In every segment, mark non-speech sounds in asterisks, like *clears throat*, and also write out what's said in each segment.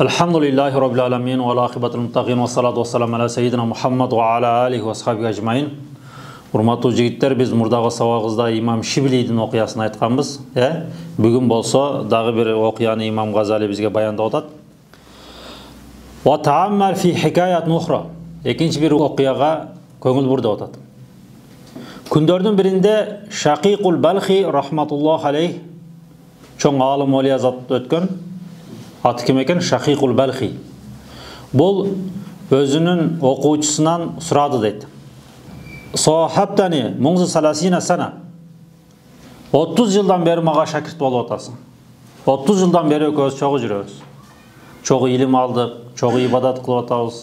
Alhamdulillahi Rabbil Alamin wa al-aqibatul muttaqin wa salatu wa ala sayyidina Muhammad wa ala alihi wa ashabihi ajmain. hurmatli жигиттер, биз мурдагы сабагыбызда имам Шиблийдин окуясын айтканбыз, э? Бүгүн болсо дагы бир окуяны имам Газали бизге баяндап атат. Wa ta'ammal fi hikayat nukhra. Экинчи бир окуяга көңүл бур деп атат. Күндөрдүн биринде Шакиқул Балхи рахматуллах алейх чоң алым олия зат өткөн аты ким екен? Шахиқул балхи. Бұл өзінің оқушысынан сұрады дейді. Сохабтани муңзы саласина сана 30 жылдан бері маға шәкірт болып атасың 30 жылдан бері екеуміз чоғы жүрөбүз чоғы илим алдық чоғы ибадат кылып атабыз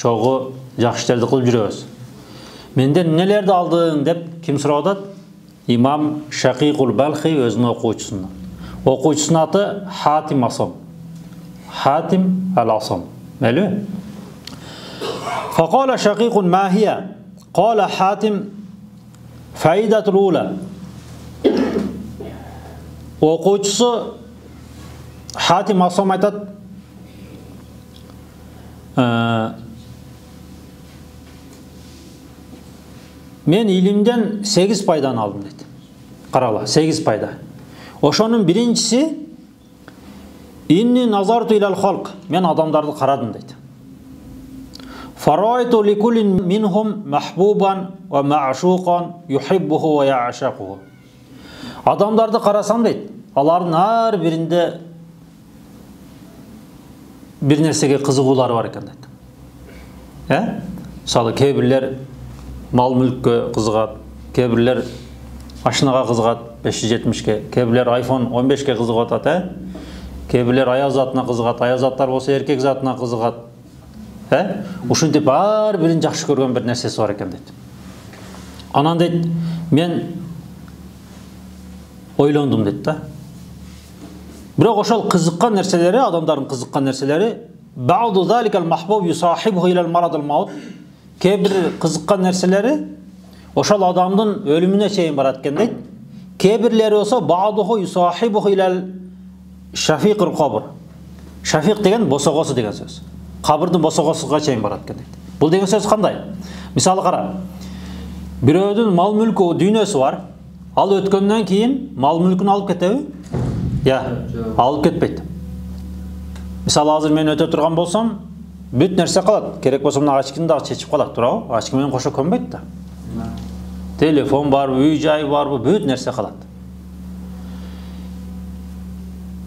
чоғы жакшы иштерди кылып жүрөбүз менден нелерди алдың? деп ким сурап атат имам шақиқул балхи өзүнүн окуучусунан окуучусунун аты хатим асом حاتم العصم ماله فقال شقيق ما هي قال حاتم فائدة الأولى оқушысы хатим асом айтады ә, мен илимден сегіз пайданы алдым дейді қарала сегіз пайда ошонун биринчиси инни назарту илал халқ мен адамдарды қарадым дейді. Фарайту ликулин минхум махбубан ва маъшуқан юхиббуху ва яшақуху адамдарды қарасам дейді алардың әр бірінде бір нәрсеге қызығулары бар екен дейді. Иә мысалы кейбіреулер мал мүлікке қызығады кейбіреулер машинаға қызығады. Бес жүз жетмішке кейбіреулер айфон 15-ке қызығып жатады ә кейбіреулер аяз затына қызығады аяз заттар болса еркек затына қызығады ә ушинтип ар биринин жакшы көргөн бир нерсеси бар экен дейт анан дейт мен ойлондум дейт да бирок ошол кызыккан нерселери адамдардын кызыккан нерселери кээ бир кызыккан нерселери ошол адамдын өлүмүнө чейин барат экен дейт кээ бирлери болсо шафиқыр қабыр шафиқ деген босоғосы деген сөз қабірдің босоғосыға шейін барады екен дейді бұл деген сөз қандай мысалы қара біреудің мал мүлкі дүйнесі бар ал өткеннен кейін мал мүлкін алып кетеді иә алып кетпейді мысалы азыр мен өте тұрған болсам бүт нәрсе қалады керек болса мына дағы шешіп қалады тура ғой очкимен қоса көнбейді да телефон бар үй жай бар бүт нәрсе қалады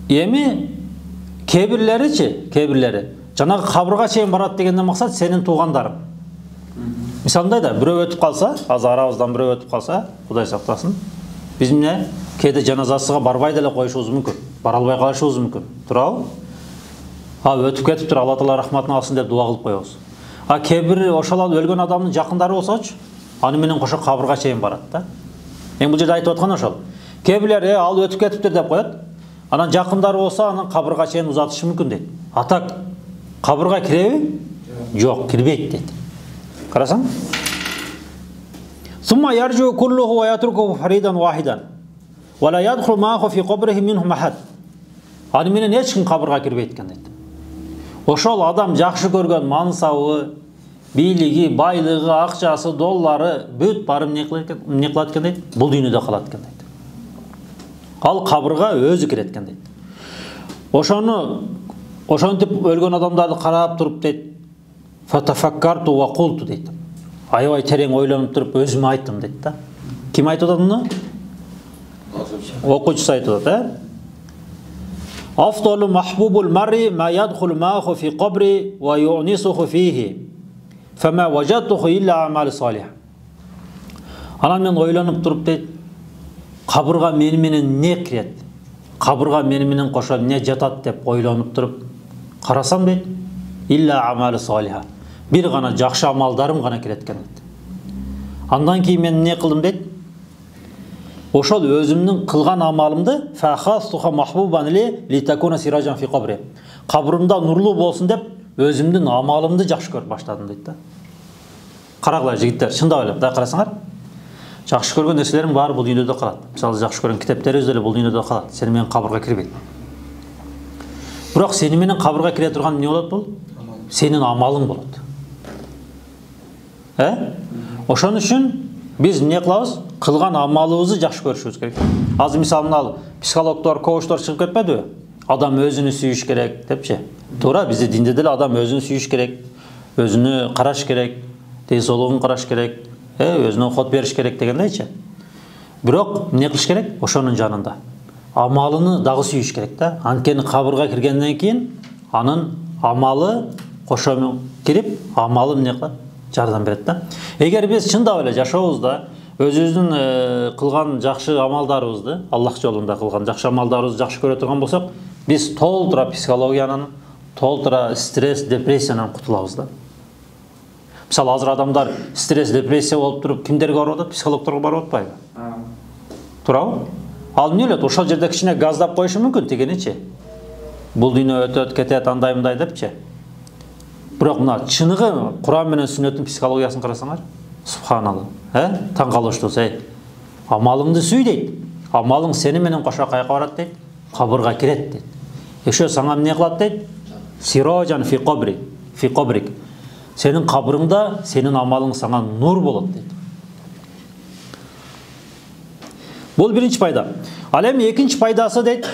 эми кейбірлерічи кейбірлері жаңағы қабырға шейін барады дегеннен мақсат сенің туғандарың мысалы мындай да біреу өтіп қалса азыр арабыздан біреу өтіп қалса құдай сақтасын біз міне кейде жаназасыға барбай деле қоюшубуз мүмкін бара албай мүмкін туурабы а өтіп кетиптир алла таала рахматын алсын деп дуа кылып коебуз а кейбір ошол өлгөн адамдын жакындары аны менен кошо кабырга чейин барат да эми бул жерде айтып аткан ошол кээ бирлер э ал өтүп кетиптир деп коет анан жакындары болсо анан кабырга чейин узатышы мүмкүн дейт а так кабырга киреби жок кирбейт дейт карасаң ثم يرجع كله ويتركه فريدا واحدا ولا يدخل معه في قبره منهم أحد аны менен эч ким кабырга кирбейт экен дейт ошол адам жакшы көргөн мансабы бийлиги байлыгы акчасы доллары бүт барып эмне кылат экен дейт бул дүйнөдө калат экен дейт ал қабырға өзі кіреді екен дейді ошоны ошентип өлгөн адамдарды карап туруп дейт фатафаккарту ва култу дейт аябай терең ойлонуп туруп өзүмө айттым дейт да ким айтып атат муну окуучусу айтып атат э أفضل محبوب المرء ما يدخل معه في قبري ويؤنسه فيه Фәмә важатуху илля амали салих. Анан мен ойланып тұрып дейді, қабырға меніменен не кіреді? Қабырға меніменен қоша не жатады деп ойланып тұрып, қарасам дейді, илля амали салиха. Бір ғана жақсы амалдарым ғана кіреді екен Андан кейін мен не қылдым дейді? Ошол өзімнің қылған амалымды фахастуха махбубан ли литакуна фи қабры. Қабрымда нұрлы болсын деп өзімдің амалымды жақсы көріп баштадым дейді да қарағылар жігіттер шындап ойлап да қарасаңар жақсы көрген нәрселерің бары бұл дүниеде қалады мысалы жақсы көрген кітаптарыңыз деле бұл дүниеде қалады сенімен қабырға кірбейді бірақ сеніменен қабырға кіре тұрған не болады бұл сенің амалың болады ә ошон үчүн биз эмне кылабыз кылган амалыбызды жакшы көрүшүбүз керек азыр мисалы мына психологдор коучтор чыгып кетпедиби адам өзүнү сүйүш керек депчи туура бизде динде деле адам өзүн сүйүш керек өзүнө караш керек ден соолугун караш керек өзүнө код бериш керек дегендейчи бирок эмне кылыш керек ошонун жанында амалыны дагы сүйүш керек да анткени кабырга киргенден кийин анын амалы кошо кирип амалы эмне кылат жардам берет да эгер биз чындап эле жашообузда өзүбүздүн кылган жакшы амалдарыбызды аллах жолунда кылган жакшы амалдарыбызды жакшы көрө турган болсок биз толтура психологиянан толтура стресс депрессиядан кутулабыз да мысалы азыр адамдар стресс депрессия болып тұрып кімдерге барып жатады психологтарға барып жатпайбы туурабы ал эмне элет ошол жерде кичине газдап коюшу мүмкүн тигиничи бул дүйнө өтөт кетет андай мындай депчи бирок мына чыныгы куран менен сүннөттүн психологиясын карасаңар субханалла э таң калыштуубуз эй амалыңды сүй дейт амалың сени менен кошо каяка барат дейт кабырга кирет дейт ошо сага эмне кылат дейт сирожан фи кобри фи кобрик сенің қабырыңда сенің амалың саған нұр болады дейді. Бұл бірінші пайда. Ал екінші пайдасы дейді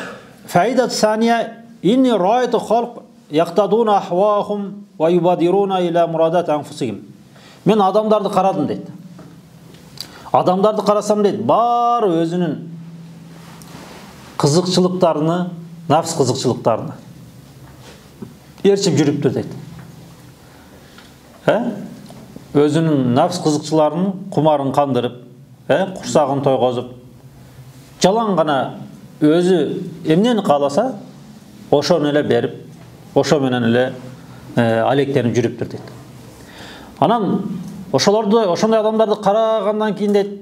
фаида сания инни раайту халқ яқтадуна ахвахум ва юбадируна иля мурадат анфусихим мен адамдарды қарадым дейді. Адамдарды қарасам дейді бары өзінің қызықшылықтарыны нафс қызықшылықтарына ершіп жүріп тұр дейді ә? өзінің нафс қызықшыларын құмарын қандырып ә? құрсағын тойғызып жалаң ғана өзі емнені қаласа ошоны эле беріп ошо менен эле ә, алектеніп жүрүп тур дейт анан ошолорду ошондой адамдарды карагандан кийин дейт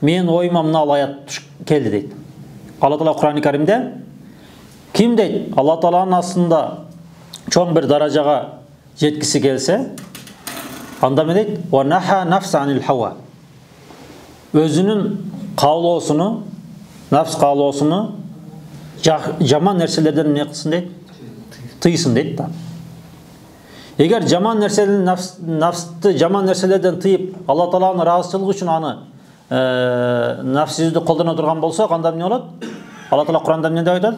менин оюма мына аят келди дейт алла таала курани каримде ким дейт алла тааланын астында чоң бир даражага жеткиси келсе анда эмне дейт өзүнүн каалоосуну нафс каалоосуну жаман нерселерден эмне кылсын дейт тыйсын дейт да эгер жаман нерседен нафсты жаман нерселерден тыйып алла тааланын ыраазычылыгы үчүн аны нафсибизди колдоно турган болсок анда эмне болот алла таала куранда эмне деп айтат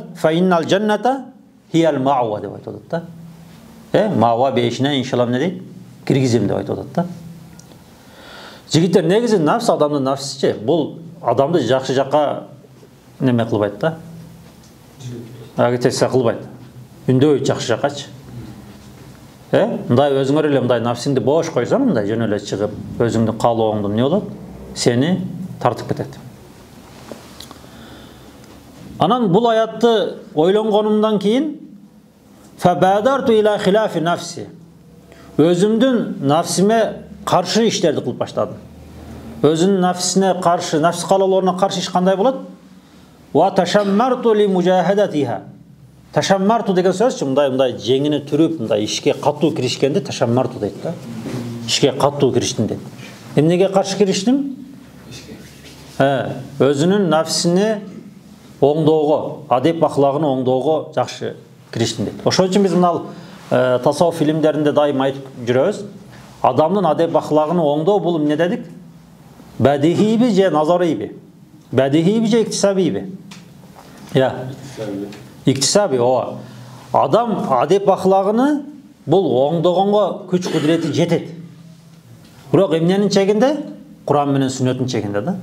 деп айтып атат да э мауа бейишине иншалла эмне дейт киргизем деп айтып атат да жигиттер негизи нафс адамдын нафсичи бул адамды жакшы жакка неме кылбайт да агитация кылбайт үндөбөйт жакшы жаккачы э мындай өзүңөр эле мындай нафсиңди бош койсоң мындай жөн эле чыгып өзүңдүн каалооңду эмне болот сени тартып кетет анан бул аятты ойлонгонумдан кийин өзімдің нафсіме қарсы іштерді қылып баштадым. Өзінің нафсіне қарсы нафс қалауларына қарсы іш қандай болады ташаммарту деген сөз мындай мындай жеңіні түріп мындай ішке катуу киришкенди ташаммарту дейт да. Ішке катуу кириштим дейт. Эмнеге каршы кириштим? Өзүнүн нафсине оңдоого адеп аклагын оңдоого жакшы кириштим дейт ошон үчүн биз мына ә, тасауф фильмдерінде дайым айтып жүрөбүз. Адамдын адеп аклагын оңдоо бул эмне дедик? Бәдихийби же назарийби бәдихийби же иктисабийби иә. Иктисаби ооба адам адеп аклагыны бул оңдогонго күч кудурети жетет бирок эмненин чегинде куран менен сүннөттүн чегинде да.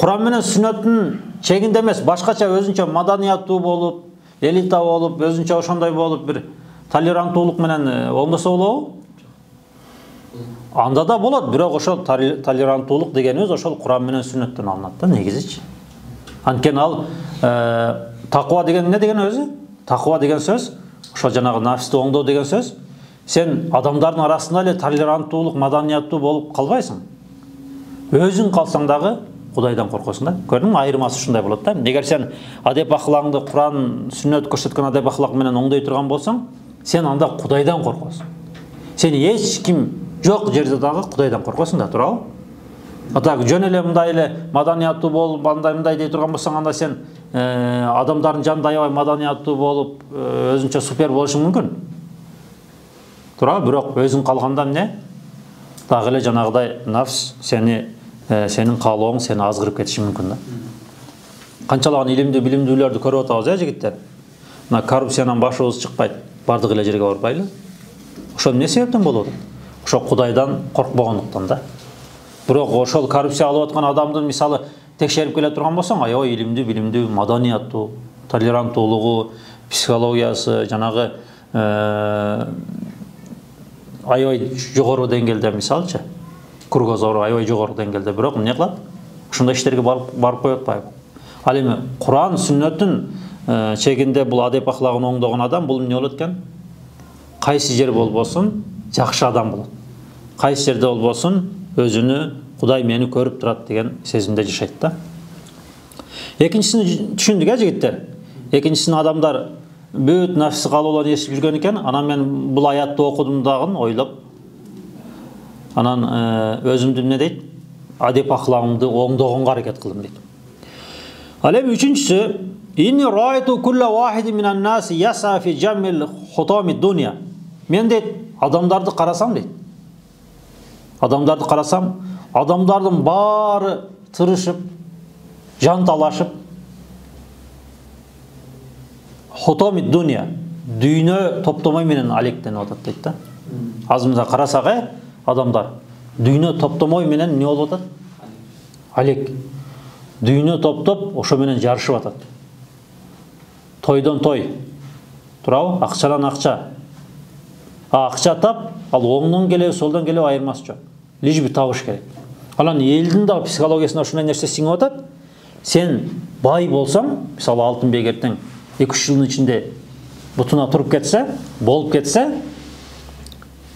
Куран менен сүннөттүн чегинде эмес башкача өзүнчө маданияттуу болуп элита болуп өзүнчө ошондой болуп бир толеранттуулук менен оңдосо болобу анда да болот бирок ошол толеранттуулук дегенибиз ошол куран менен сүннөттөн алынат да негизичи анткени ал такыба деген эмне деген өзү такыба деген сөз ошол жанагы нафсти оңдоо деген сөз. Сен адамдардын арасында эле толеранттуулук маданияттуу болуп калбайсың өзүң калсаң дагы кудайдан коркосуң да. Көрдүңбү айырмасы ушундай болот да. Эгер сен адеп акылаңды куран сүннөт көрсөткөн адеп акылак менен оңдой турган болсоң сен анда құдайдан қорқасың. Сен ешкім жоқ жерде дағы құдайдан қорқасың да туурабы а так жөн эле мындай эле маданияттуу болуп андай мындай дей турган болсоң анда сен адамдардын жанында аябай маданияттуу болуп өзүнчө супер болушуң мүмкүн туурабы бирок өзүң калганда эмне дагы эле жанагыдай нафс сени сенин каалооң сени азгырып кетиши мүмкүн да. Канчалаган илимдүү билимдүүлөрдү көрүп атабыз э жигиттер мына коррупциянан башыбыз чыкпайт баардык эле жерге барбайлы ошол эмне себептен болуп атат ошо кудайдан коркпогондуктан да. Бирок ошол коррупция алып аткан адамдын мисалы текшерип келе турган болсоң аябай илимдүү билимдүү маданияттуу толеранттуулугу психологиясы жанагы аябай жогору деңгээлде мисалычы кругозору аябай жогору деңгээлде. Бирок эмне кылат? Ушундай иштерге барып коюп атпайбы ал эми куран сүннөттүн чегинде бул адеп ахлагын оңдогон адам бул эмне болот экен? Кайсы жер болбосун жакшы адам болот. Кайсы жерде болбосун өзүнү кудай мени көрүп турат деген сезимде жашайт да. Экинчисин түшүндүк э жигиттер? Экинчисин адамдар бүт нафси каалоолорун ээрчип жүргөн экен анан мен бул аятты окудум дагы ойлоп анан өзүмдү эмне дейт? Адеп аклагымды оңдогонго аракет кылдым дейт. Ал эми үчүнчүсү мен дейт адамдарды карасам дейт. Адамдарды қарасам адамдардың бары тырышып жанталашып хотоми дуния дүйнө топтомой менен алектенип атат дейт да. Азыр карасак э? Адамдар дүйнө топтомой менен эмне болуп атат алек дүйнө топтоп ошо менен жарышып атат тойдон той туурабы акчадан акча акча тап ал оңдон келеби солдон келеби айырмасы жок лишь бы табыш керек анан элдин дагы психологиясына ушундай нерсе сиңип атат сен бай болсаң мисалы алтынбек эртең эки үч жылдын ичинде бутуна туруп кетсе болуп кетсе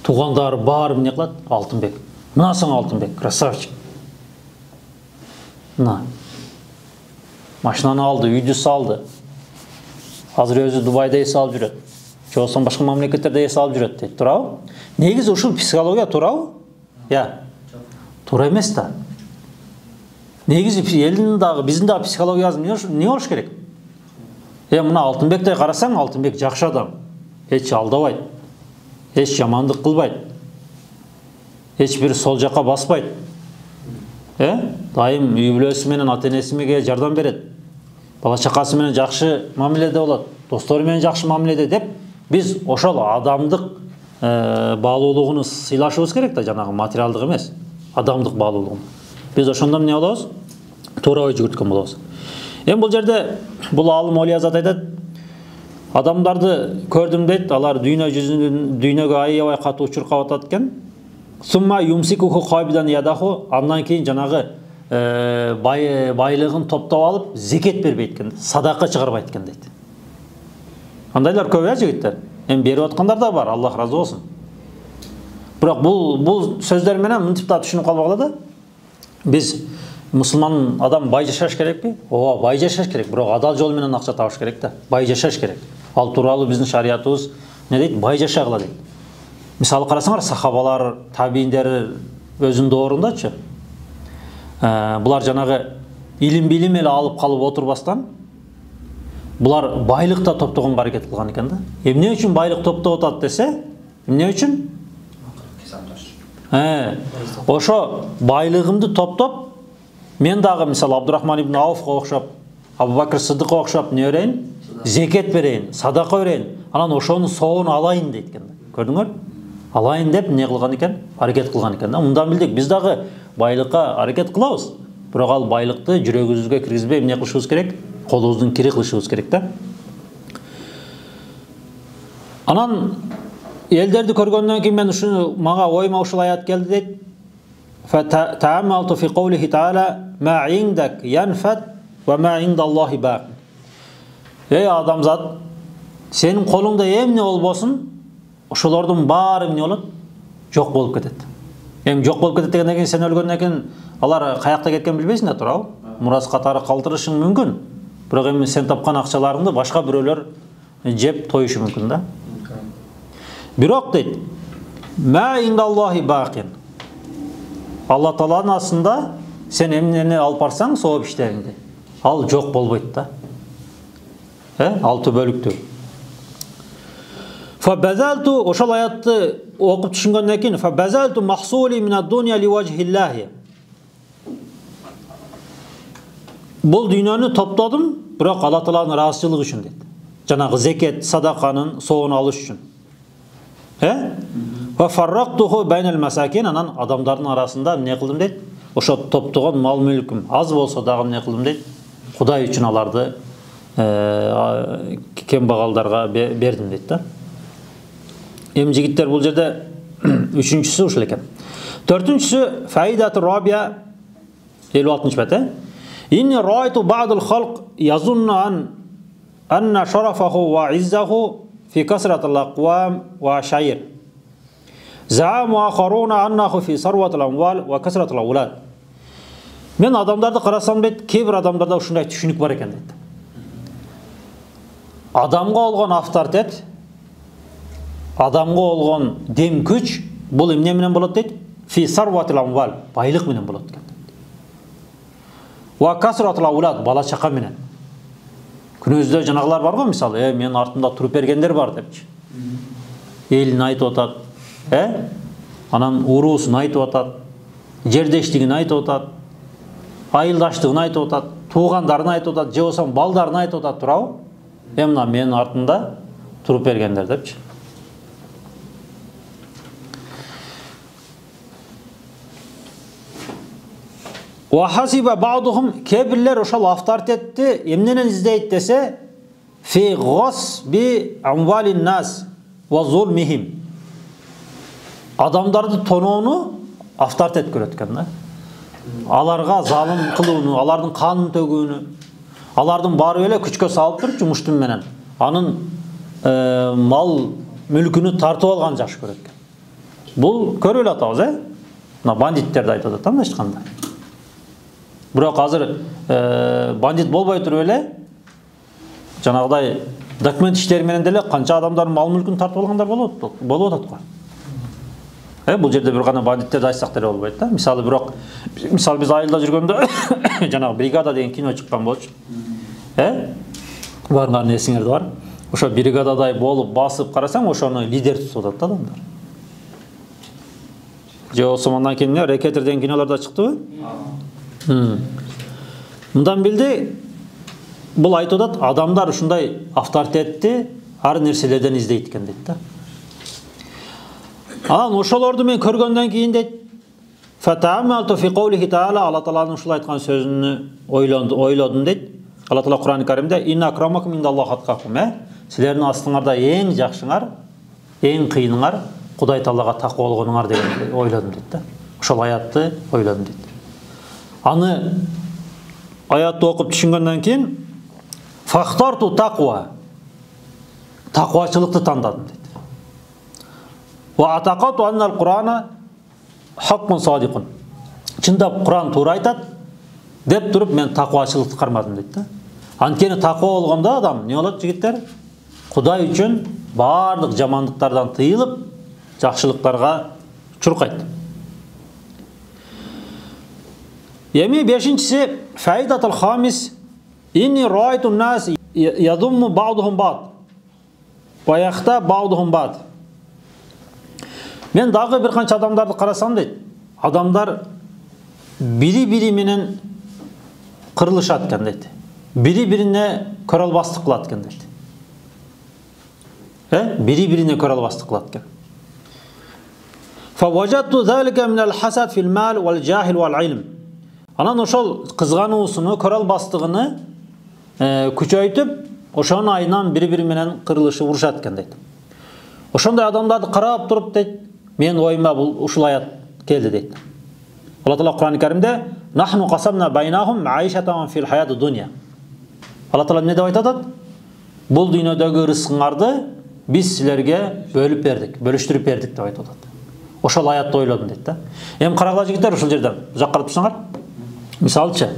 туугандары баары эмне кылат алтынбек. Мына алтынбек красавчик. Мына. Машинаны алды үйдү салды. Азыр өзү дубайда эс алып жүрөт же болбосо башка мамлекеттерде эс алып жүрөт дейт туурабы негизи ушул психология туурабы иә. Туура эмес да негизи элдин дагы биздин дагы психологиябыз эмне болуш керек? Е мына алтынбекти карасаң алтынбек жакшы адам. Эч алдабайт эч жамандык кылбайт эч бир сол жака баспайт э дайым үй бүлөсү менен ата энесиге жардам берет бала чакасы менен жакшы мамиледе болот достору менен жакшы мамиледе деп биз ошол адамдык ә, баалуулугуну сыйлашыбыз керек да жанагы материалдык эмес адамдык баалуулугун биз ошондо эмне болобуз туура ой жүгүрткөн болобуз эми бул жерде бул аалым олиязат айтат адамдарды көрдүм дейт алар дүйнө жүзүнүн дүйнөгө аябай катуу чуркап атат экен андан кийин жанагы ә, байлыгын топтоп алып зекет бербейт экен садака чыгарбайт экен дейт андайлар көп э жигиттер эми берип аткандар да бар аллах ыраазы болсун бирок бул бул сөздөр менен мынтип да түшүнүп калбагыла да биз мусулман адам бай жашаш керекпи ооба бай жашаш керек. Бирок адал жол менен акча табыш керек да бай жашаш керек. Ал тууралуу биздин шариятыбыз эмне дейт бай жашагыла дейт мисалы карасаңар сахабалар табииндер өзүнүн доорундачы ә, булар жанагы илим билим эле алып калып отурбастан бұлар байлық та топтогонго аракет кылган экен да. Эмне үчүн байлык топтоп атат десе эмне үчүн э, ошо байлыгымды топтоп мен дагы мисалы абдурахман ибн ауфка окшоп абу бакыр сыдыкка окшоп эмне берейин зекет берейин садака берейин анан ошонун соогун алайын дейт экен көрдүңөр алайын деп эмне кылган экен аракет кылган экен да мындан билдик биз дагы байлыкка аракет кылабыз бирок ал байлыкты жүрөгүбүзгө киргизбей эмне кылышыбыз керек колубуздун кири кылышыбыз керек да анан элдерди көргөндөн кийин мен ушуну мага оюма ушул аят келди дейт في قوله تعالى ما عندك ينفد وما عند الله باق эй адамзат сенин колуңда эмне болбосун ошолордун баары эмне болот жок болуп кетет эми жок болуп кетет дегенден кийин сен өлгөндөн кийин алар каякта кеткенин билбейсиң да туурабы мурас катары калтырышың мүмкүн бирок эми сен тапкан акчаларыңды башка бирөөлөр жеп тоюшу мүмкүн да бирок дейт алла тааланын астында сен эмнени алып барсаң сооп иштериңди ал жок болбойт да э алты бөлүктүү фабазалту ошол аятты окуп түшүнгөндөн кийин фабазалту махсули мина дуня ливажхиллахи бул дүйнөнү топтодум бирок алла тааланын ыраазычылыгы үчүн дейт жанагы зекет садаканын соогун алыш үчүн э анан адамдардын арасында эмне кылдым дейт ошо топтогон мал мүлкүм аз болсо дагы эмне кылдым дейт кудай үчүн аларды кембагалдарга бердим дейт да эми жигиттер бул жерде *clears throat* үчүнчүсү ушул экен төртүнчүсү фаидату рабия элүү алтынчы бет э إني رأيت بعض الخلق يظن أن أن شرفه وعزه في كثرة الأقوام وشعير زعم آخرون أنه في ثروة الأموال وكثرة الأولاد мен адамдарды қарасам дейді кейбір адамдарда ушундай түшүнүк бар екен дейді адамға болгон авторитет адамға болгон дем күч бул эмне менен болот дейт фи байлык менен болот экен аулад бала чака менен. Күнөөбүздө жанагылар бар го мисалы э менин артымда туруп бергендер бар депчи элин айтып атат э? Анан уруусун айтып атат жердештигин айтып атат айылдаштыгын айтып атат туугандарын айтып атат же болбосо балдарын айтып атат туурабы э мына менин артымда туруп бергендер депчи уахасиба баудухум кейбірлер ошол авторитетти эмненен издейт десе фи би нас ва зулмихим адамдарды тоноону авторитет көрөт экен да аларга залым кылууну алардын канын төгүүнү алардын барып эле күчкө салып туруп муштум менен анын мал мүлкүнү тартып алганын жакшы көрөт экен. Бул көрүп эле атабыз э? Мына бандиттерди айтып атат да мындайча айтканда бирок азыр бандит болбой туруп эле жанагыдай документ иштери менен деле канча адамдардын мал мүлкүн тартып алгандар болуп атат го э бул жерде бир гана бандиттерди айтсак деле болбойт да. Мисалы бирок мисалы биз айылда жүргөндө *coughs* жанагы бригада деген кино чыккан болчу э барыңардын эсиңерде бар. Ошо бригададай болуп басып карасаң ошону лидер тутуп атат да адамдар. Же болбосо андан кийин эмне рекетер деген кинолор да чыктыбы мындан билди бул айтып атат адамдар ушундай авторитетти ар нерселерден издейт экен дейт да. Анан ошолорду мен көргөндөн кийин дейт алла тааланын ушул айткан сөзүнү ойлодум дейт алла таала курани каримде э силердин астыңарда эң жакшыңар эң кыйыныңар кудай таалага такы болгонуңар деген ойлодум дейт да. Ошол аятты ойлодум дейт аны аятты оқып түшінгеннен кейін фахтарту тақуа тақуашылықты таңдадым дейді аннал құрана хаққун садиқун шындап құран тура айтады деп тұрып мен тақуашылықты қармадым дейді да анткени тақуа болғанда адам не болады жігіттер құдай үшін барлық жамандықтардан тыйылып жақсылықтарға чуркайды Эми бешинчиси фаидатул хамис инни райту нас ядумму баудухум бад баяхта баудухум бад мен дагы бир канча адамдарды карасам дейт адамдар бири бири менен кырылышат экен дейт бири бирине көрө албастык кылат экен дейт э бири бирине көрө албастык кылат экен فوجدت ذلك من الحسد في المال والجاهل والعلم анан ошол кызгануусуну көрө албастыгыны күчөйтүп ошонун айынан бири бири менен кырылышып урушат экен дейт ошондой адамдарды карап туруп дейт менин оюма бул ушул аят келди дейт алла таала курани каримде нахну алла таала эмне деп айтып атат бул дүйнөдөгү рызкыңарды биз силерге бөлүп бердик бөлүштүрүп бердик деп айтып атат ошол аятты ойлодум дейт да эми карагыла жигиттер ушул жерде бул карап турсаңар мисалычы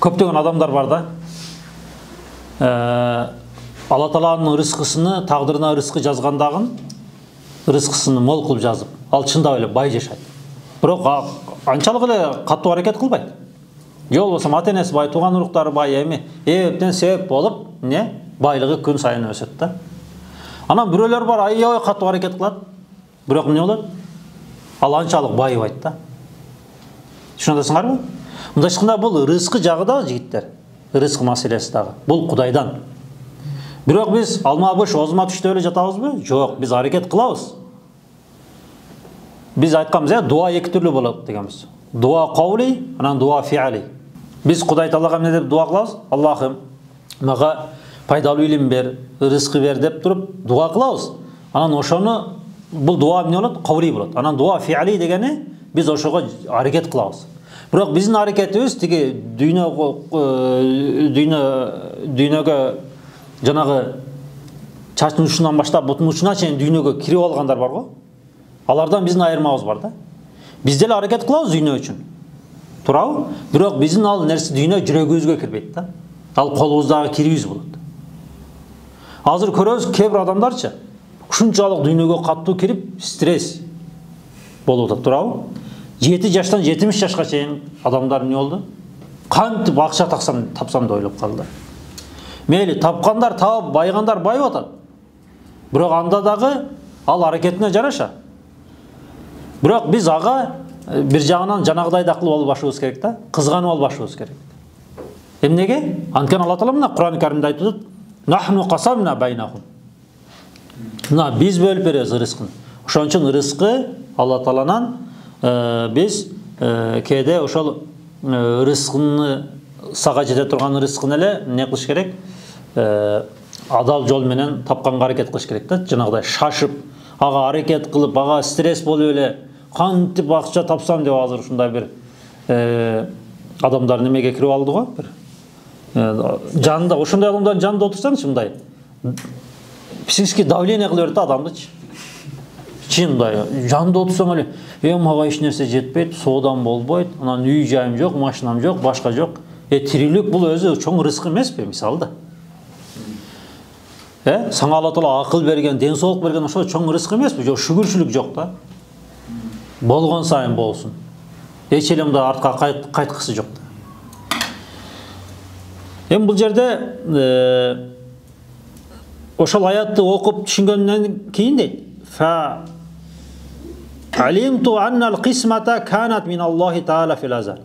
көптөгөн адамдар бар да алла тааланын рызкысыны тагдырына рызкы жазгандагын рызкысыны мол кылып жазып ал чындап эле бай жашайт бирок анчалык эле катуу аракет кылбайт же болбосо ата энеси бай тууган уруктары бай эми эбептен себеп болуп эмне байлыгы күн сайын өсөт да. Анан бирөөлөр бар аябай катуу аракет кылат бирок эмне болот ал анчалык байыбайт да. Түшүнүп атасыңарбы мындайча айтканда бул рызкы жагы да жигиттер рызк маселеси дагы бул кудайдан бирок биз алма буш озма түштүп эле жатабызбы жок биз аракет кылабыз биз айтканбыз э дуа эки түрлүү болот дегенбиз дуа каули анан дуа фиали биз кудай таалага эмне деп дуа кылабыз аллахым мага пайдалуу илим бер рызкы бер деп туруп дуа кылабыз анан ошону бул дуа эмне болот каули болот анан дуа фиали дегени биз ошого аракет кылабыз бирок биздин аракетибиз тиги дүйнө дүйнө дүйнөгө жанагы чачтын учунан баштап бутунун учуна чейин дүйнөгө кирип алгандар бар го алардан биздин айырмабыз бар да. Биз деле аракет кылабыз дүйнө үчүн туурабы бирок биздин ал нерсе дүйнө жүрөгүбүзгө кирбейт да. Ал колубуздагы кирибиз болот азыр көрөбүз кээ бир адамдарчы ушунчалык дүйнөгө катуу кирип стресс болуп атат туурабы жети жаштан жетимиш жашка чейин адамдар эмне болду кантип акча тапсам деп ойлоп калды мейли тапкандар таап байыгандар байып атат бирок анда дагы ал аракетине жараша. Бирок биз ага бир жагынан жанагыдай да кылып албашыбыз керек да кызганып албашыбыз керек. Эмнеге анткени алла таала мына курани каримде айтып атат мына биз бөлүп беребиз рызкын ошон үчүн рызкы алла тааланан биз кээде ошол рызкыны сага жете турган рызкыны эле эмне кылыш керек? Адал жол менен тапканга аракет кылыш керек да жанагыдай шашып ага аракет кылып ага стресс болуп эле кантип акча тапсам деп азыр ушундай бир адамдар немеге кирип алды го бир жанында ошондой адамдардын жанында отурсаңчы мындай. Психический давление кыла берет да адамдычы чын мындай жанында отурсаң эле е мага эч нерсе жетпейт соодам болбойт анан үй жайым жок машинам жок башка жок э тирүүлүк бул өзү чоң рызык эмеспи мисалы да. Э сага алла таала акыл берген ден соолук берген ошол чоң рызык эмеспи жок шүгүрчүлүк жок да болгон сайын болсун. Эч эле мындай артка кайткысы жок эми бул жерде ошол аятты окуп түшүнгөндөн кийин дейт. Фа мин азал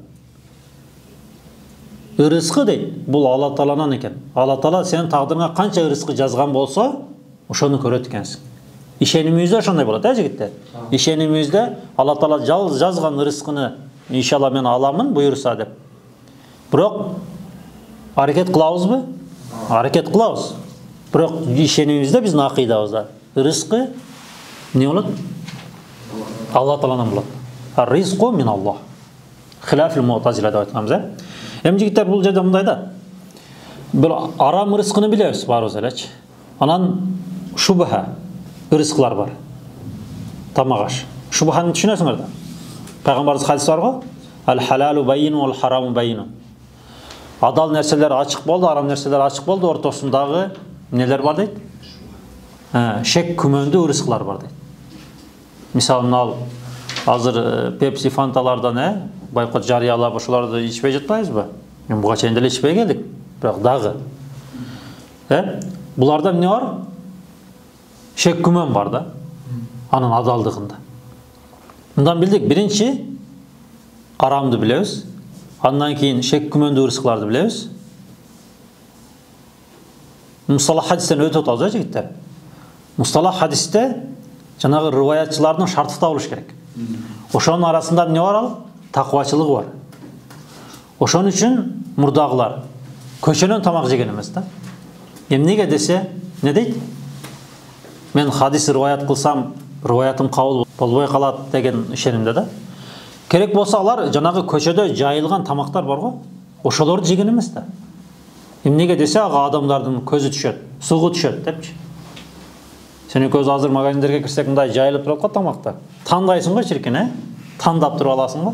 ырыскы дейт бул алла тааланан экен алла таала сенин тагдырыңа канча ырыскы жазган болсо ошону көрөт экенсиң ишенимибизде ошондой болот э жигиттер ишенимибизде алла таала жазган ырыскыны иншалла мен аламын буюрса деп. Бирок аракет кылабызбы аракет кылабыз бирок ишенимибизде биздин акыйдабызда рызкы эмне болот алла тааладан болот ризку мин аллах мутазила деп айтканбыз э эми жигиттер бул жерде мындай да бул арам рызкыны билебиз баарыбыз элечи анан шубха ырыскылар бар тамак аш шубханы түшүнөсүңөр да пайгамбарыбыз хадис бар го ал халалу байину ал хараму байину адал нерселер ачык болду арам нерселер ачык болду ортосундагы эмнелер бар дейт шек күмөндүү ырыскылар бар дейт мисалы мынау азыр пепси фанталардан э байкот жарыялап ошолорду ичпей жатпайбызбы мен буга чейин деле ичпей келдик бирок дагы э буларда эмне бар шек күмөн бар да анын адалдыгында мындан билдик биринчи арамды билебиз андан кийин шек күмөндүү ырыскыларды билебиз мусталах хадистен өтүп атабыз э жигиттер мусталах хадисте жанагы рываятчылардын шарты табылыш керек ошонун арасында эмне бар ал такыбачылыгы бар. Ошон үчүн мурдагылар көчөнөн тамак жеген эмес да эмнеге десе эмне дейт мен хадис рываят кылсам рываятым кабыл болбой калат деген ишенимде да. Керек болсо алар жанагы көчөдө жайылган тамактар бар го ошолорду жеген эмес да эмнеге десе ага адамдардын көзү түшөт сугу түшөт депчи сен экөөбүз азыр магазиндерге кирсек мындай жайылып турат го тамактар тандайсың го чиркин э тандап туруп аласың го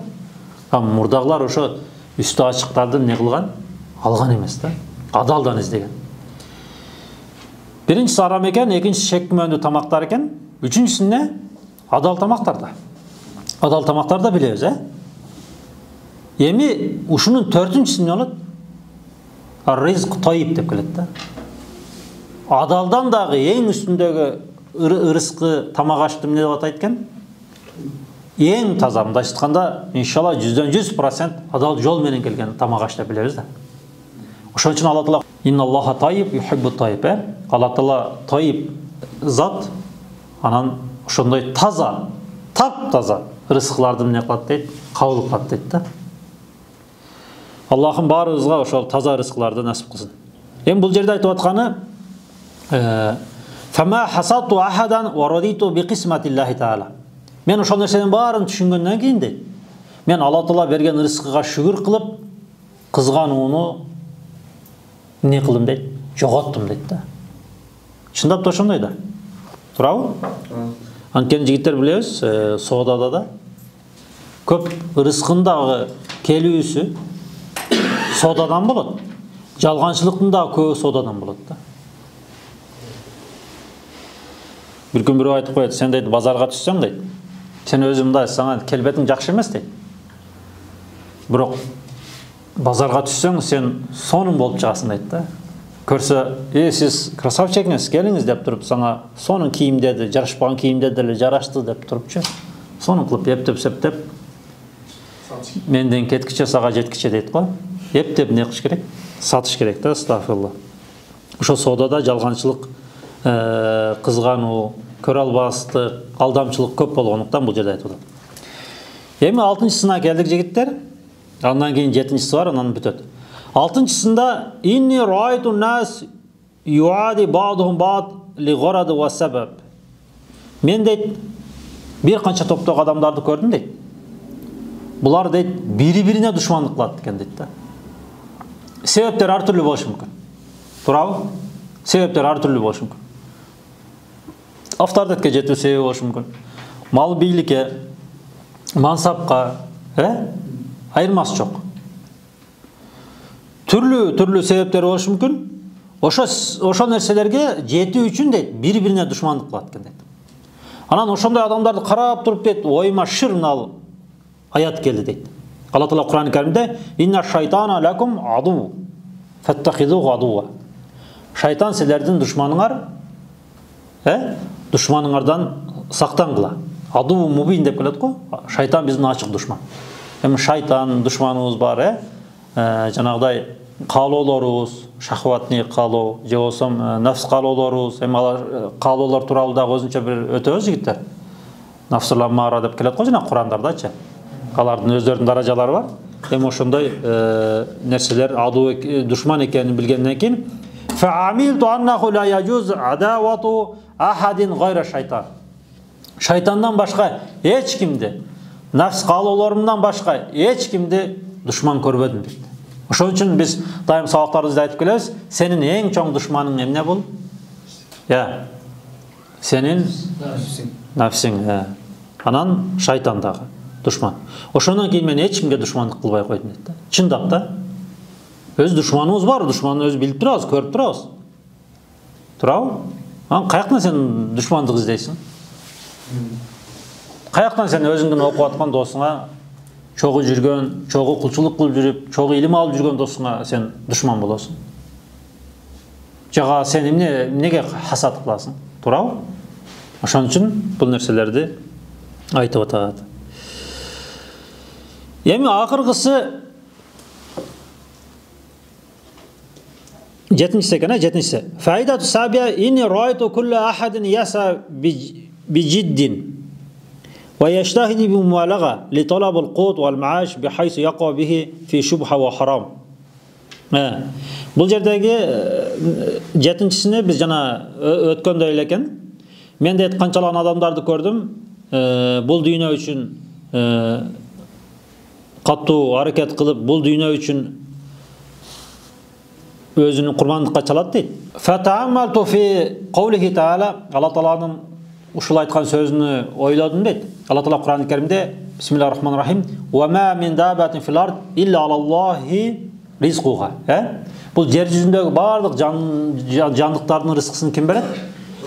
а мурдагылар ошо үстү ачыктарды эмне кылган алган эмес да адалдан издеген биринчиси арам экен экинчиси шек күмөндүү тамактар экен үчүнчүсү эмне адал тамактар да адал тамактарды билебиз э эми ушунун төртүнчүсү эмне болот тойып деп келет да адалдан дагы эң үстүндөгү ырыскы тамак ашты эмне деп атайт эң таза мындайча айтканда иншалла жүздөн жүз процент адал жол менен келген тамак аш деп билебиз да. Ошон үчүн алла таала инналлаха тайиб юхиббу тайиб э? Алла таала тайиб зат анан ошондой таза таптаза рызкыларды эмне кылат дейт кабыл кылат дейт да. Аллахым баарыбызга ошол таза рызкыларды насип кылсын. Эми бул жерде айтып атканы мен ошол нерсенин баарын түшүнгөндөн кийин дейт мен алла таала берген рызкыга шүгүр кылып кызганууну эмне кылдым дейт жоготтум дейт да. Чындап да. Ошондой да туурабы анткени жигиттер билебиз соодада да көп ырыскын дагы келүүсү соодадан болот жалганчылыктын дагы көбү соодадан болот да. Бир күн бирөө айтып коет сен дейт базарга түссөң дейт сен өзүң мындай сага келбетиң жакшы эмес дейт бирок базарга түссөң сен сонун болуп чыгасың дейт да. Көрсө е сиз красавчик экенсиз келиңиз деп туруп сага сонун кийимдерди жарашпаган кийимдер деле жарашты деп турупчу сонун кылып эптеп септеп менден кеткиче сага жеткиче дейт го эптеп эмне кылыш керек? Сатыш керек да астафирулла. Ошол соодада жалганчылык кызгануу көрө албастык алдамчылык көп болгондуктан бул жерде айтып атат эми алтынчысына келдик жигиттер андан кийин жетинчиси бар анан бүтөт алтынчысында инни нас юади ли горады ва сабаб мен дейт бир канча топтогу адамдарды көрдүм дейт булар дейт бири бирине душмандык кылат экен дейт да. Себептер ар түрлүү болушу мүмкүн туурабы себептер ар түрлүү болушу авторитетке жетүү себеби болушу мүмкүн мал бийликке мансапка э айырмасы жок түрлүү түрлүү себептер болушу мүмкүн ошо ошол нерселерге жетүү үчүн дейт бири бирине душмандык кылат экен дейт анан ошондой адамдарды карап туруп дейт оюма шыр мына аят келди дейт алла таала курани каримде инна шайтана лакум аду адуа шайтан силердин душманыңар э душманыңардан сактангыла аду мубин деп келет го шайтан биздин ачык душман эми шайтан душманыбыз бар э? Жанагыдай каалоолорубуз шахватный каалоо же болбосо нафс каалоолорубуз эми алар каалоолор тууралуу дагы өзүнчө бир өтөбүз жигиттер нафсуламара деп келет го жана курандардачы алардын өздөрүнүн даражалары бар. Эми ошондой нерселер аду душман экенин билгенден кийин шайтандан башка эч кимди. Нафс каалоолорумдан башка эч кимди душман көрбөдүм дейт ошон үчүн биз дайым сабактарыбызда айтып келебиз. Сенин эң чоң душманың эмне бул? Иә сенин нафсиң. Анан шайтан дагы душман. Ошондон кийин мен эч кимге душмандык кылбай койдум дейт да чындап да өз душманыбыз бар душманын өзү билип турабыз көрүп турабыз. Туурабы? Анан каяктан сен душмандык издейсиң каяктан сен өзүңдүн окуп аткан досуңа чогуу жүргөн чогуу кулчулук кылып жүрүп чогуу илим алып жүргөн досуңа сен душман болосуң жага сен эмне эмнеге хасад кыласың туурабы ошон үчүн бул нерселерди айтып атат эми акыркысы жетинчиси экен э жетинчиси фаидату сабия ини ройту кулла ахадин яса bijidin ويجتهد بمبالغة لطلب القوت والمعاش بحيث يقع به في شبهة وحرام бұл жердегі жетіншісіне біз жана өткөндөй эле экен мен де канчалаган адамдарды көрдүм бул дүйнө үчүн катуу аракет кылып бул дүйнө өзүнүн курмандыкка чалат дейт алла тааланын ушул айткан сөзүнү ойлодум дейт алла таала курани каримде бисмилля рахмани рахим бул жер жүзүндөгү баардык жандыктардын рызкысын ким берет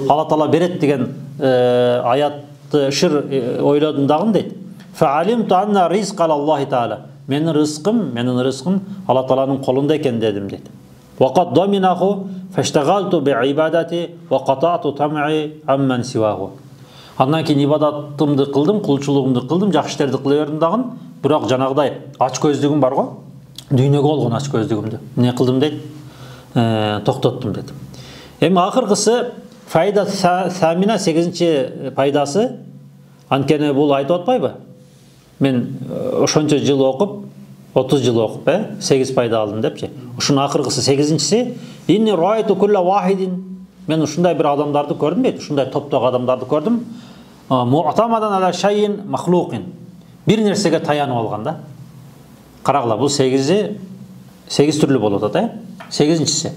алла таала берет деген аятты шыр ойлодум дагы дейт менің рызқым менің рызқым алла тағаланың қолында екен дедім дейді وقد ضمنه فاشتغلت بعبادتي وقطعت طمعي عمن سواه андан кейін ибадатымды қылдым құлшылығымды қылдым жақсы істерді қыла бердім дағын бірақ жаңағыдай көздігім бар ғой дүниеге болған көздігімді не қылдым дейді ә, тоқтаттым деді эми акыркысы файда самина сегизинчи пайдасы анткени бул айтып атпайбы мен ошончо жыл окуп отуз жыл окуп э сегиз пайда алдым депчи ушунун акыркысы сегизинчиси мен ушундай бир адамдарды көрдүм дейт ушундай топтогу адамдарды көрдүм бир нерсеге таянып алган да карагыла бул сегизи сегиз түрлүү болуп атат э сегизинчиси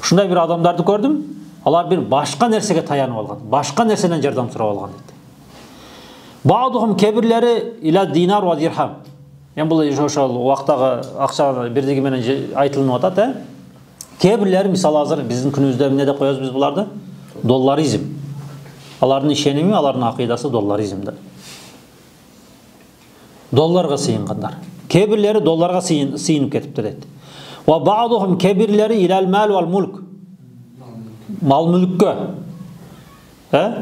ушундай бир адамдарды көрдүм алар бир башка нерсеге таянып алган башка нерседен жардам сурап алган дейт кээ бирлери иля динар ва дирхам эми бул ошол убактагы акча бирдиги менен айтылынып атат э кээ бирлери мисалы азыр биздин күнүбүздө эмне деп коебуз биз буларды долларизм. Алардын ишеними алардын акыйдасы долларизм да долларга сыйынгандар кээ бирлери долларга сыйынып кетиптир дейт кээ бирлери мал вал мал мүлүккө э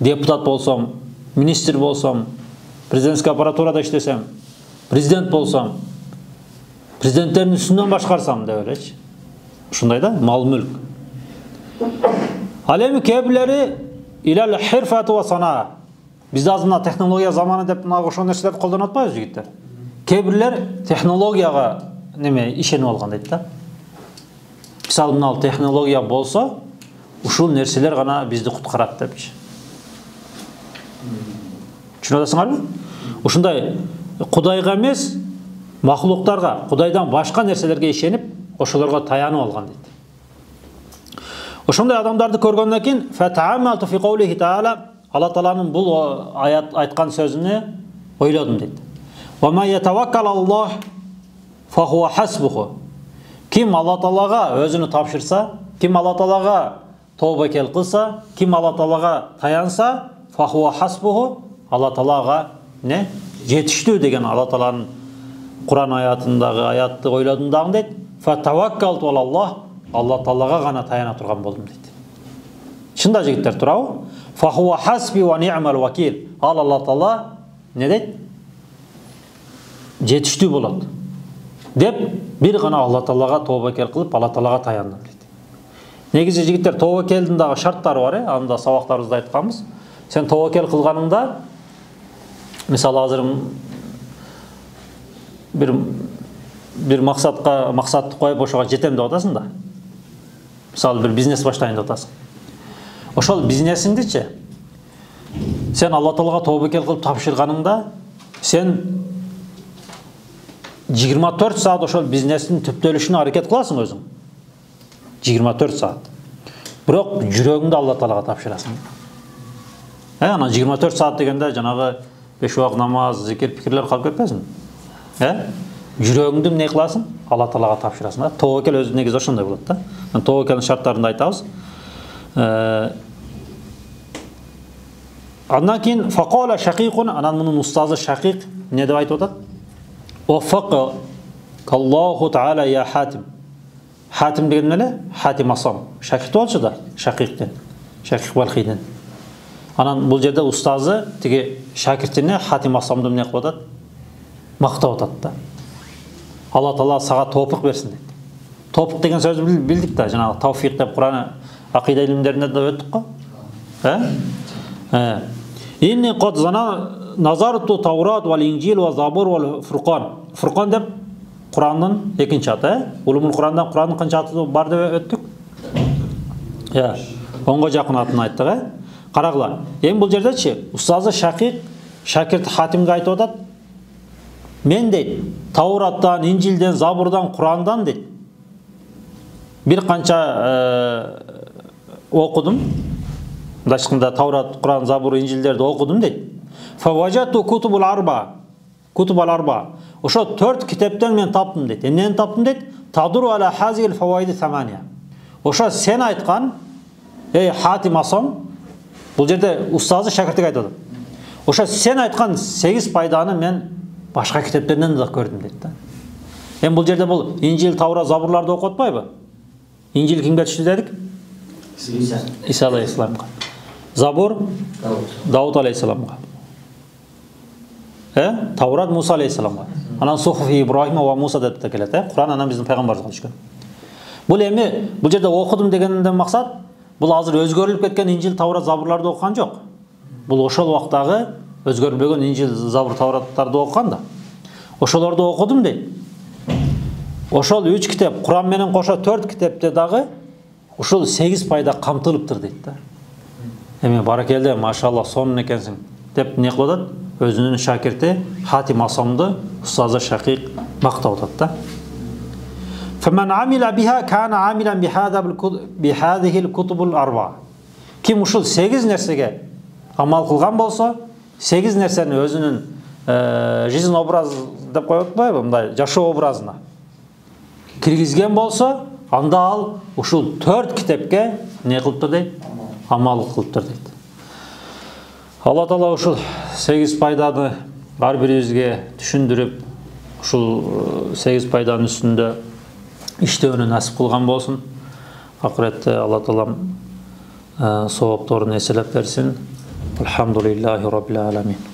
депутат болсом министр болсом президентский аппаратурада иштесем президент болсам президенттердің үстінен башкарсам деп элечи ушундай да мал мүлк. Ал эми кээ бирлери ва азыр мына технология заманы деп мына ошол нерселерди колдонуп атпайбызбы жигиттер. Кээ бирлер технологияга неме ишенип алган дейт да. Мисалы мына технология болсо ушул нерселер гана бизди куткарат депчи түшүнүп атасыңарбы ушундай құдайға емес мақұлықтарға құдайдан башқа нәрселерге ишеніп ошолорго таянып алган дейт ошондой адамдарды көргөндөн кийин алла тааланын бул аят айткан сөзүнө ойлодум дейт ким алла таалага өзүнү тапшырса ким алла таалага тобокел кылса ким алла таалага таянса алла таалага не жетіштүү деген алла тағаланың құран аятындағы аятты ойладым дағы дейді аллах алла тағалаға ғана таяна тұрған болдым дейді шынында жігіттер турабы ал алла тағала не дейді жетіштүү болады деп бір ғана алла тағалаға тобакел қылып алла тағалаға таяндым дейді негізі жігіттер тобакелдің дағы шарттары бар иә анда сабақтарымызда айтқанбыз сен тобакел қылғаныңда мысалы азыр бір бір мақсатқа мақсатты қойып ошоға жетем деп атасың да мысалы бір бизнес баштайын деп атасың ошол бизнесиңдичи сен алла тағалаға тобекел қылып тапшырғаныңда сен 24 саат ошол бизнестин түптөлүшүнө аракет кыласың өзүң 24 саат бирок жүрөгүңдү алла таалага тапшырасың анан 24 саат дегенде жанагы беш уақыт намаз зикір пікірлер қалып кетпесін ә жүрегіңді не қыласың алла тағалаға тапсырасың да тәуекел өзі негізі ошондой болады да тәуекелдің шарттарын да айтабыз андан кейін фақола шақиқун анан мұның ұстазы шақиқ не деп айтып жатады каллаху тағала я хатим хатим деген эле хатим асам шақиқ болчу да шақиқтен шақиқ балхиден анан бул жерде устазы тиги шәкіртіне хатим асамды эмне кылып атат? Мактап атат да. Алла таала сага тоопук берсин дейт. Тоопук деген сөздү билдик да. Жанагы тауфик деп куран акида илимдеринде да өттүк го. Э? Инни код назарту таурат вал инжил ва забур вал фуркан фуркан деп курандын экинчи аты э? Улумул курандан курандын канча аты бар деп өттүк? Иә онго жакын атын айттык э? Қарағыла эми бул жердечи устазы шақиқ шәкірті хатимге айтып атат мен дейді таураттан инжилден забурдан құрандан дейді бір қанша ә, оқыдым былайша айтқанда таурат құран забур инжилдерді оқыдым дейді арба төрт китептен мен таптым дейді эмнени таптым дейді ошо сен айткан ей хатим асом бұл жерде ұстазы шәкіртіге айтады. Ошо сен айтқан сегіз пайданы мен башка китептерден да көрдүм дейт да. Эми бул жерде бул инжил тавра забурларды окуп атпайбы инжил кимге түштү дедик İsa. иса алейхисаламга забур? Дауд. Алейхисаламга э таврат муса алейхисаламга анан сухуфи ибрахима ва муса деп да келет э куран анан биздин пайгамбарыбызга түшкөн бул эми бул жерде окудум дегенден максат бул азыр өзгөрүлүп кеткен инжил таврат забурларды окуган жок бул ошол убактагы өзгөрүлбөгөн инжил забур тавраттарды окуган да. Ошолорду окудум дейт ошол үч китеп куран менен кошо төрт китепте дагы ушул сегиз пайда камтылыптыр дейт да. Эми баракелде машалла сонун экенсиң деп эмне кылып атат өзүнүн шакирти хатим асомду устазы шакик мактап атат да. فمن عمل بها كان عاملا بهذا الكتب- بهذه الكتب الأربعة ким ушул сегиз нерсеге амал кылган болсо сегиз нерсени өзүнүн э, жизнь образ деп коюп атпайбы мындай жашоо образына киргизген болсо анда ал ушул төрт китепке эмне кылыптыр дейт амал кылыптыр дейт алла таала ушул сегиз пайданы ар бирибизге түшүндүрүп ушул э, сегиз пайданын үстүндө иштөөнү насип кылган болсун акыретте алла таалам соопторун эселеп берсин алхамдулиллахи роббил аламин